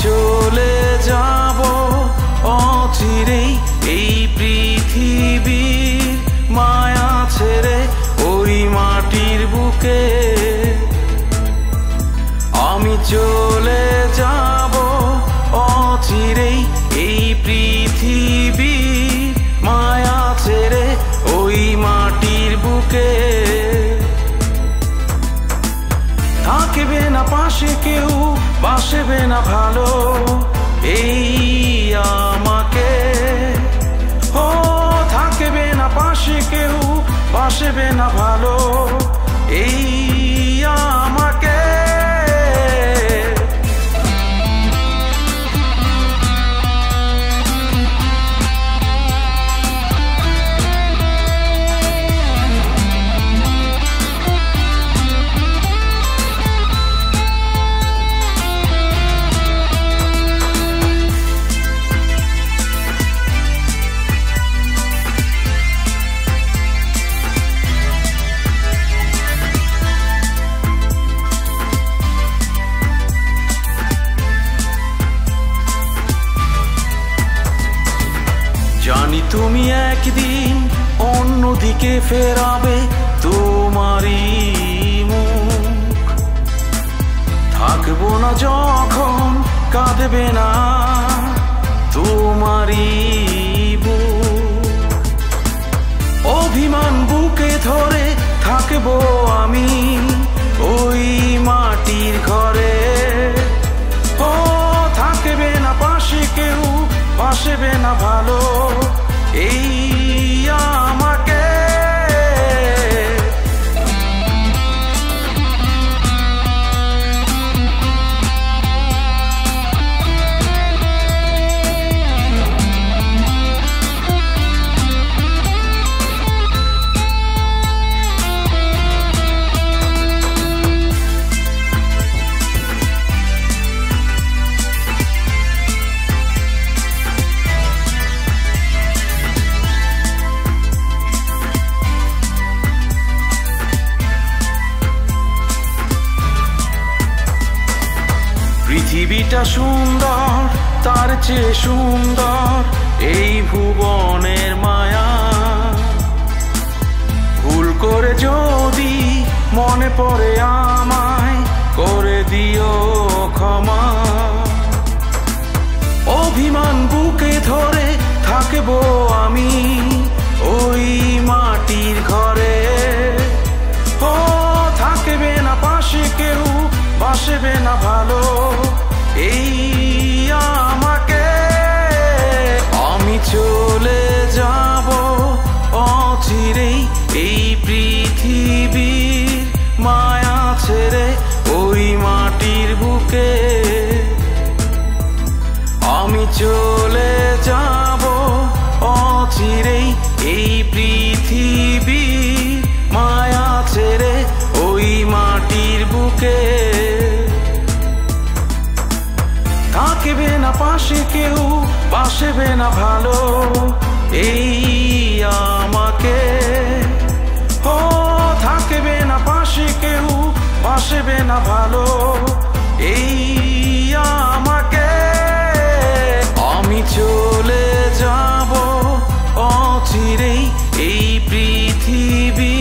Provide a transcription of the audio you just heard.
চলে যাব অচিরেই এই পৃথিবীর মায়া ছেড়ে ওই মাটির বুকে। আমি চলে বাসবে না ভালো। এই আমাকে ও থাকবে না পাশে কেউ বাসবে না ভালো। তুমি একদিন অন্যদিকে ফেরাবে তোমারই থাকব না যখন, কাঁদবে না তোমারই অভিমান বুকে ধরে থাকব আমি ওই মাটির ঘরে। ও, থাকবে না পাশে কেউ, বাসবে না ভালো। পৃথিবীটা সুন্দর, তার চেয়ে সুন্দর এই ভুবনের মায়া। ভুল করে যদি মনে পড়ে আমায়, করে দিও ক্ষমা। অভিমান বুকে ধরে থাকব আমি ওই মাটির ঘরে। ও, থাকবে না পাশে কেউ, বাসবে না এই আমাকে আমি চলে যাব এই মায়া ছেড়ে ওই মাটির বুকে। আমি চলে যাব অচিরেই এই পৃথিবীর বাসবে না ভালো, এই আমাকে। ও, থাকবে না পাশে কেউ, বাসবে না ভালো, এই আমাকে। আমি চলে যাব অচিরেই এই পৃথিবী।